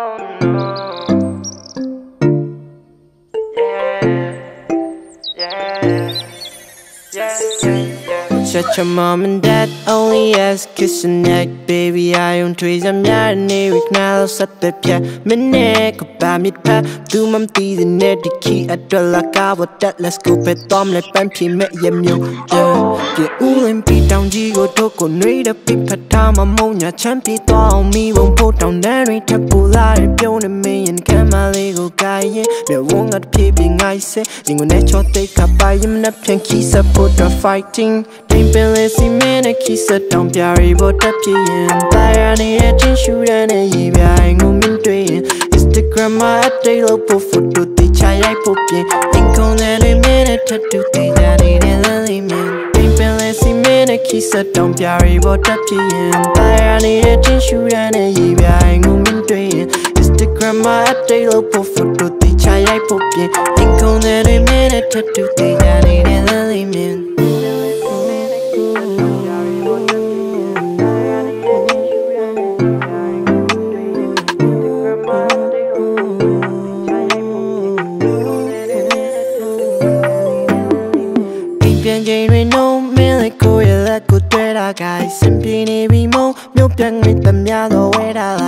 Oh. Shut your mom and dad only ask kiss and neck baby I own trees I'm not an Eric now set the pia minute ba mit pa tu mam ti the net the key at the la ka what that let's go pet tom le pan phi me yem yo yeah yeah u len pi down ji go to ko nui da pi phat ta ma mo nya chan pi to on mi won po down dan ri thap pu la ri pyo ne me yin kan ma le go ka yin me won ga pi pi ngai se jing go ne cho te ka ba yim na pyan ki sa put the fighting တ င်ပင်လေးစီမင်းနဲ့ခီဆက်တောင်ပြရီပေါ်တက်ပြရင်တာယာနေတဲ့ချင်းရှူရတဲ့ရေပြိုင်ကိုမင်းတွေ့ရင် Instagram မှာ update လုပ်ဖို့ photo တိချရိုက်ဖို့ပြင်အင်ကုန်တဲ့တွေမင်းနဲ့ထပ်တူတည်ကြနေတဲ့လမ်းလေးမင်းတင်ပင်လေးစီမင်းနဲ့ခီဆက်တောင်ပြရီပေါ်တက်ပြရင်တာယာနေတဲ့ချင်းရှူရတဲ့ရေပြိုင်ကိုမင်းတွေ့ရင် Instagram မှာ update လုပ်ဖို့ photo တိချရိုက်ဖို့ပြင်အင်ကုန်တဲ့တွေမင်းနဲ့ထပ်တူတည် ချိန်တွေနှုံးမင်းလေးကိုရလက်ကိုတွေ့တာကစင်ပြေနေပြီမုံမြို့ပြန်ငိတ်သမျှတော့ဝဲတာလို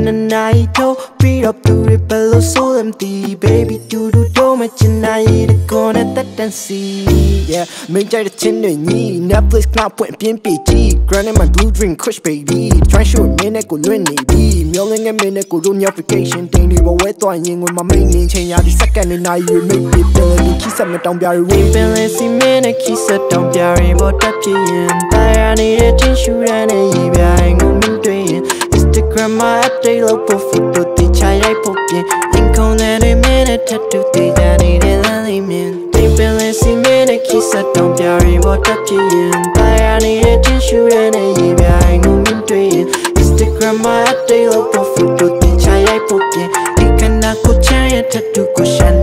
က်ဘယ်နှနိုင်ထိုးပြီးတော့သူတွေဘယ်လိုဆိုလမ်တီ baby တူတူတော့မချင်နိုင်တဲ့ကိုနဲ့တက်တန်စီ yeah မင်းကြိုက်တဲ့ချင်းတွေညီ Netflix ကပွင့်ပြင်းปีကြီး Granny my blue dream crush baby try show မင်းနဲ့ကိုလွင့်နေပြီမျောလင်းငယ်မင်းနဲ့ကိုတို့ notification တင်နေဘဝဲသွားရင်ဝင်မမိန်နေချိန်ရဒီ second နဲ့နိုင်ရမိတ်ပြီးတယ်ဒီခိစမတောင်ပြရီပင်လေးစီမင်းနဲ့ခီဆက်တောင်ပြရီပေါ်တက်ပြရင်တာယာနေတဲ့ချင်းရှူရတဲ့ရေ မှာ update လုပ်ဖို့ photo တိချရိုက်ဖို့ပြင်သင်ခုံတဲ့တွေမင်းနဲ့ထပ်တူတည်ကြနေတဲ့လမ်းလေးမြင်သင်ပင်လေးစီမင်းနဲ့ခိစတောင်ပြရီဘောတက်ပြင်းပါရနေတဲ့ချင်းရှူရတဲ့ရေပြိုင်ကိုမြင်တွေ့ရင် Instagram မှာ update လုပ်ဖို့ photo တိချရိုက်ဖို့ပြင်ဒီကနာကိုချမ်းရထပ်တူကိုရှာ